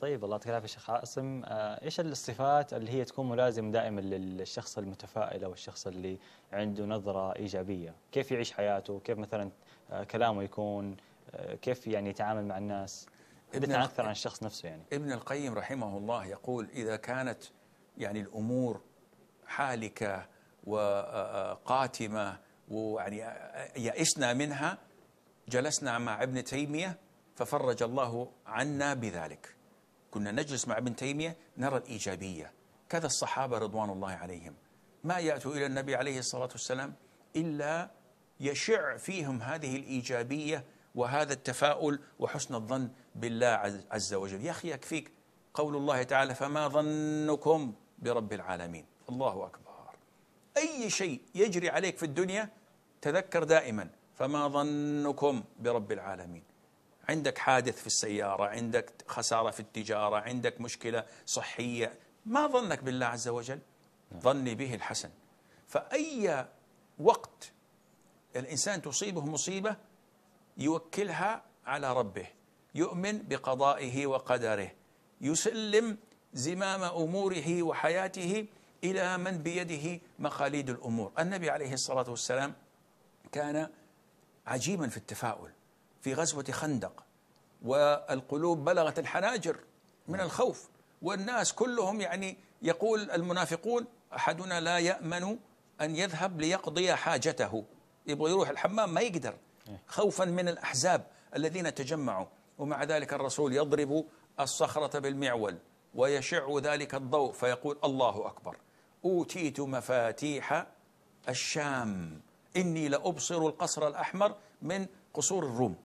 طيب الله يعطيك العافية شيخ عاصم. آه، إيش الصفات اللي هي تكون ملازمة دائما للشخص المتفائل أو الشخص اللي عنده نظرة إيجابية؟ كيف يعيش حياته؟ كيف مثلا آه، كلامه يكون؟ آه، كيف يعني يتعامل مع الناس؟ ابن أكثر عن الشخص نفسه يعني. ابن القيم رحمه الله يقول إذا كانت يعني الأمور حالكة وقاتمة ويعني يئسنا منها جلسنا مع ابن تيمية ففرج الله عنا بذلك. كنا نجلس مع ابن تيمية نرى الإيجابية. كذا الصحابة رضوان الله عليهم. ما يأتوا إلى النبي عليه الصلاة والسلام إلا يشع فيهم هذه الإيجابية وهذا التفاؤل وحسن الظن بالله عز- وجل. يا أخي يكفيك قول الله تعالى فما ظنكم برب العالمين. الله أكبر. أي شيء يجري عليك في الدنيا تذكر دائما فما ظنكم برب العالمين. عندك حادث في السيارة عندك خسارة في التجارة عندك مشكلة صحية ما ظنك بالله عز وجل؟ ظني به الحسن. فأي وقت الإنسان تصيبه مصيبة يوكلها على ربه يؤمن بقضائه وقدره يسلم زمام أموره وحياته إلى من بيده مخاليد الأمور، النبي عليه الصلاة والسلام كان عجيبا في التفاؤل. في غزوة خندق والقلوب بلغت الحناجر من الخوف والناس كلهم يعني يقول المنافقون أحدنا لا يأمن أن يذهب ليقضي حاجته. يبغى يروح الحمام ما يقدر. خوفا من الأحزاب الذين تجمعوا. ومع ذلك الرسول يضرب الصخرة بالمعول ويشع ذلك الضوء فيقول الله أكبر. أوتيت مفاتيح الشام. إني لأبصر القصر الأحمر من قصور الروم.